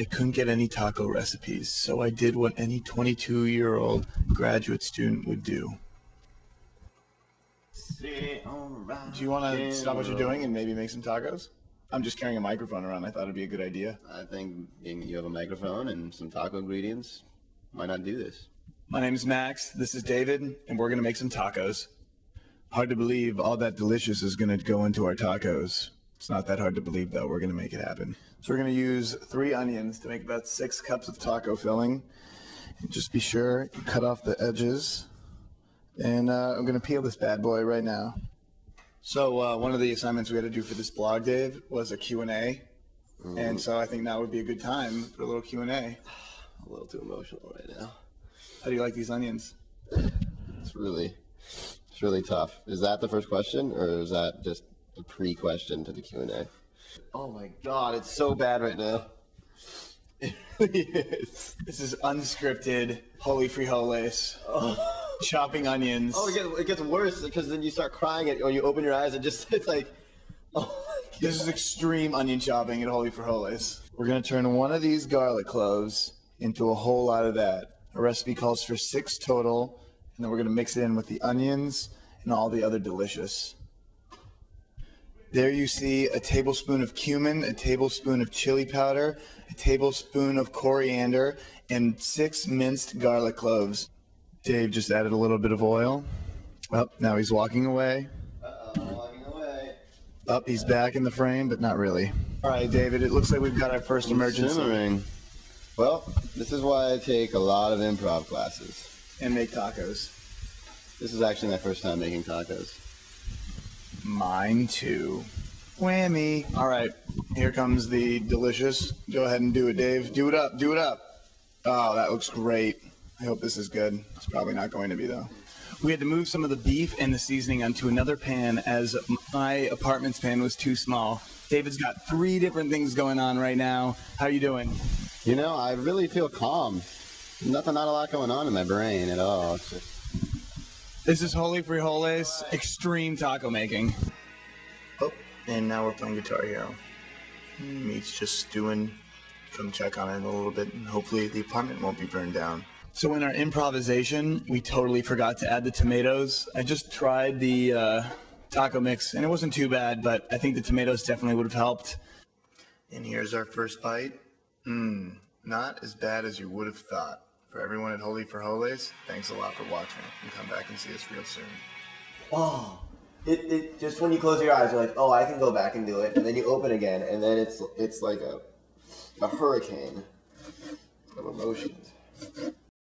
I couldn't get any taco recipes, so I did what any 22 year old graduate student would do. Do you want to stop what you're doing and maybe make some tacos? I'm just carrying a microphone around. I thought it'd be a good idea. I think being that you have a microphone and some taco ingredients, why not do this? My name is Max. This is David, and we're going to make some tacos. Hard to believe all that delicious is going to go into our tacos. It's not that hard to believe, though. We're going to make it happen. So we're going to use three onions to make about six cups of taco filling. And just be sure you cut off the edges. And uh, I'm going to peel this bad boy right now. So uh, one of the assignments we had to do for this blog, Dave, was a Q&A. And so I think now would be a good time for a little Q&A. A little too emotional right now. How do you like these onions? It's really, it's really tough. Is that the first question, or is that just a pre-question to the Q and A? Oh my God, it's so bad right now. It really is. This is unscripted, holy frijoles, chopping onions. Oh, it gets, it gets worse because then you start crying it when you open your eyes and just it's like, oh. This is extreme onion chopping at Holy Frijoles. We're gonna turn one of these garlic cloves into a whole lot of that. Our recipe calls for six total, and then we're gonna mix it in with the onions and all the other delicious. There you see a tablespoon of cumin, a tablespoon of chili powder, a tablespoon of coriander, and six minced garlic cloves. Dave just added a little bit of oil. Up, now he's walking away. Walking away. Up, he's back in the frame, but not really. All right, David, it looks like we've got our first emergency. Simmering. Well, this is why I take a lot of improv classes. And make tacos. This is actually my first time making tacos. Mine too. Whammy. All right, here comes the delicious. Go ahead and do it, Dave. Do it up. Do it up. Oh, that looks great. I hope this is good. It's probably not going to be though. We had to move some of the beef and the seasoning onto another pan as my apartment's pan was too small. David's got three different things going on right now. How you doing? You know, I really feel calm. Nothing, not a lot going on in my brain at all. It's just, This is Holy Frijoles Extreme Taco Making. Oh, and now we're playing Guitar Hero. Meat's just stewing. Come check on it a little bit, and hopefully the apartment won't be burned down. So in our improvisation, we totally forgot to add the tomatoes. I just tried the uh, taco mix, and it wasn't too bad, but I think the tomatoes definitely would have helped. And here's our first bite. Mmm, not as bad as you would have thought. For everyone at Holy Frijoles, thanks a lot for watching, and come back and see us real soon. oh, it, it just when you close your eyes, you're like, oh, I can go back and do it, and then you open again, and then it's it's like a a hurricane of emotions.